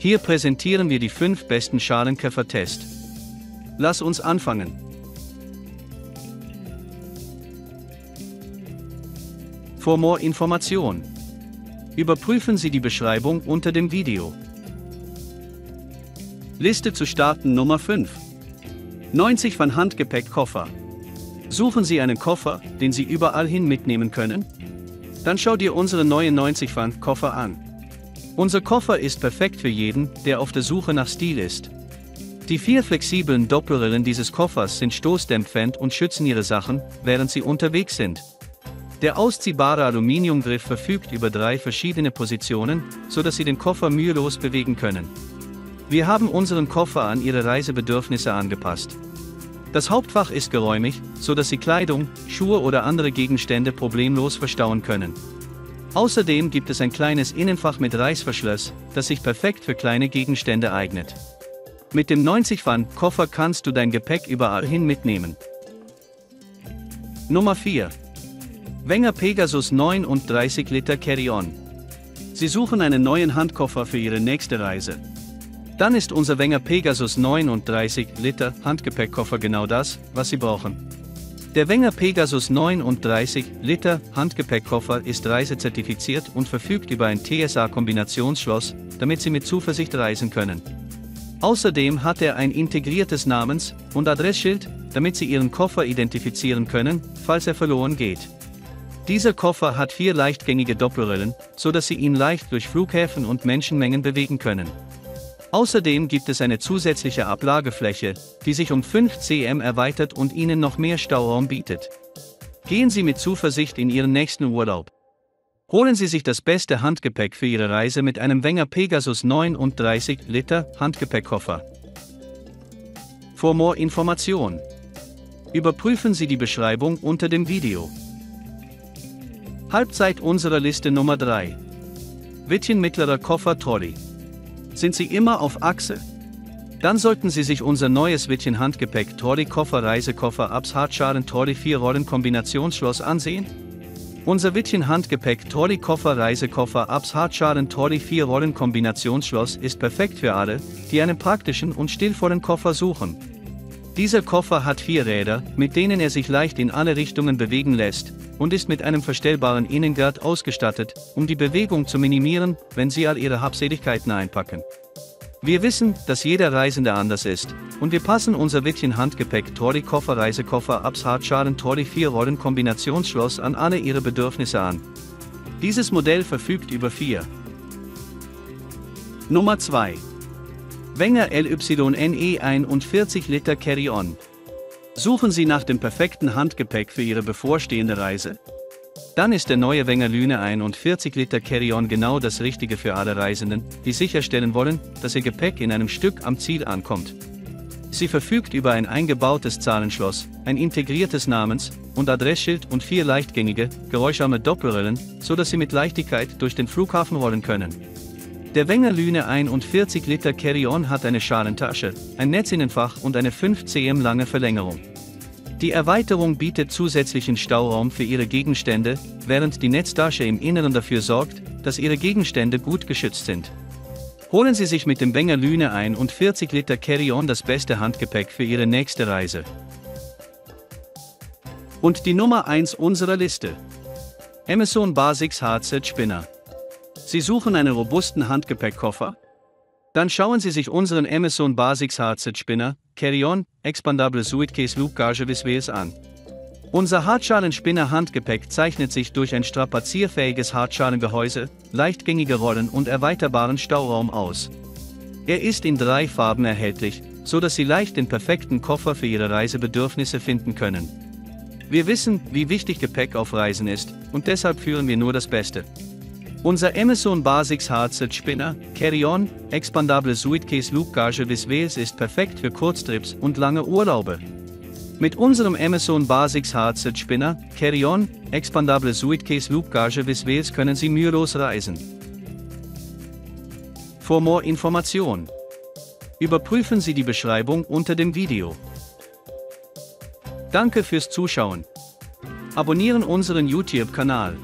Hier präsentieren wir die fünf besten Schalenkäfer-Test. Lass uns anfangen. For more Information. Überprüfen Sie die Beschreibung unter dem Video. Liste zu starten Nummer 5. 90 von Handgepäckkoffer. Suchen Sie einen Koffer, den Sie überall hin mitnehmen können? Dann schau dir unsere neuen 90 Pfand Koffer an. Unser Koffer ist perfekt für jeden, der auf der Suche nach Stil ist. Die vier flexiblen Doppelrillen dieses Koffers sind stoßdämpfend und schützen Ihre Sachen, während Sie unterwegs sind. Der ausziehbare Aluminiumgriff verfügt über drei verschiedene Positionen, sodass Sie den Koffer mühelos bewegen können. Wir haben unseren Koffer an Ihre Reisebedürfnisse angepasst. Das Hauptfach ist geräumig, sodass Sie Kleidung, Schuhe oder andere Gegenstände problemlos verstauen können. Außerdem gibt es ein kleines Innenfach mit Reißverschluss, das sich perfekt für kleine Gegenstände eignet. Mit dem 90 Pfand Koffer kannst du dein Gepäck überall hin mitnehmen. Nummer 4. Wenger Pegasus 39 Liter Carry-On. Sie suchen einen neuen Handkoffer für Ihre nächste Reise. Dann ist unser Wenger Pegasus 39 Liter Handgepäckkoffer genau das, was Sie brauchen. Der Wenger Pegasus 39 Liter Handgepäckkoffer ist reisezertifiziert und verfügt über ein TSA-Kombinationsschloss, damit Sie mit Zuversicht reisen können. Außerdem hat er ein integriertes Namens- und Adressschild, damit Sie Ihren Koffer identifizieren können, falls er verloren geht. Dieser Koffer hat vier leichtgängige Doppelrillen, sodass Sie ihn leicht durch Flughäfen und Menschenmengen bewegen können. Außerdem gibt es eine zusätzliche Ablagefläche, die sich um 5 cm erweitert und Ihnen noch mehr Stauraum bietet. Gehen Sie mit Zuversicht in Ihren nächsten Urlaub. Holen Sie sich das beste Handgepäck für Ihre Reise mit einem Wenger Pegasus 39 Liter Handgepäckkoffer. For more Information. Überprüfen Sie die Beschreibung unter dem Video. Halbzeit unserer Liste Nummer 3. Wittchen mittlerer Koffer Trolley. Sind Sie immer auf Achse? Dann sollten Sie sich unser neues Wittchen Handgepäck Trolley Koffer Reisekoffer Abs Hartschalen Trolley 4 Rollen Kombinationsschloss ansehen? Unser Wittchen Handgepäck Trolley Koffer Reisekoffer Abs Hartschalen Trolley 4 Rollen Kombinationsschloss ist perfekt für alle, die einen praktischen und stillvollen Koffer suchen. Dieser Koffer hat vier Räder, mit denen er sich leicht in alle Richtungen bewegen lässt, und ist mit einem verstellbaren Innengurt ausgestattet, um die Bewegung zu minimieren, wenn Sie all Ihre Habseligkeiten einpacken. Wir wissen, dass jeder Reisende anders ist, und wir passen unser Wittchen Handgepäck Trolley Koffer Reisekoffer Abs Hartschalen Trolley 4 Rollen Kombinationsschloss an alle Ihre Bedürfnisse an. Dieses Modell verfügt über vier. Nummer 2. Wenger LYNE 41 Liter Carry-On. Suchen Sie nach dem perfekten Handgepäck für Ihre bevorstehende Reise? Dann ist der neue Wenger Lüne 41 Liter Carry-On genau das Richtige für alle Reisenden, die sicherstellen wollen, dass ihr Gepäck in einem Stück am Ziel ankommt. Sie verfügt über ein eingebautes Zahlenschloss, ein integriertes Namens- und Adressschild und vier leichtgängige, geräuscharme Doppelrillen, so dass Sie mit Leichtigkeit durch den Flughafen rollen können. Der Wenger Lüne 41 Liter Carry-On hat eine Schalentasche, ein Netzinnenfach und eine 5 cm lange Verlängerung. Die Erweiterung bietet zusätzlichen Stauraum für Ihre Gegenstände, während die Netztasche im Inneren dafür sorgt, dass Ihre Gegenstände gut geschützt sind. Holen Sie sich mit dem Wenger Lüne 41 Liter Carry-On das beste Handgepäck für Ihre nächste Reise. Und die Nummer 1 unserer Liste. Amazon Basics Hardset Spinner. Sie suchen einen robusten Handgepäckkoffer? Dann schauen Sie sich unseren Amazon Basics Hardset Spinner, Carry-On, Expandable Suitcase Loop Gage Viswes an. Unser Hartschalen-Spinner Handgepäck zeichnet sich durch ein strapazierfähiges Hartschalengehäuse, leichtgängige Rollen und erweiterbaren Stauraum aus. Er ist in drei Farben erhältlich, so dass Sie leicht den perfekten Koffer für Ihre Reisebedürfnisse finden können. Wir wissen, wie wichtig Gepäck auf Reisen ist, und deshalb führen wir nur das Beste. Unser Amazon Basics Hardset Spinner, Carry-On, Expandable Suitcase Loop Gage Viswales ist perfekt für Kurztrips und lange Urlaube. Mit unserem Amazon Basics Hardset Spinner, Carry-On, Expandable Suitcase Loop Gage Viswales können Sie mühelos reisen. For more Information. Überprüfen Sie die Beschreibung unter dem Video. Danke fürs Zuschauen. Abonnieren unseren YouTube-Kanal.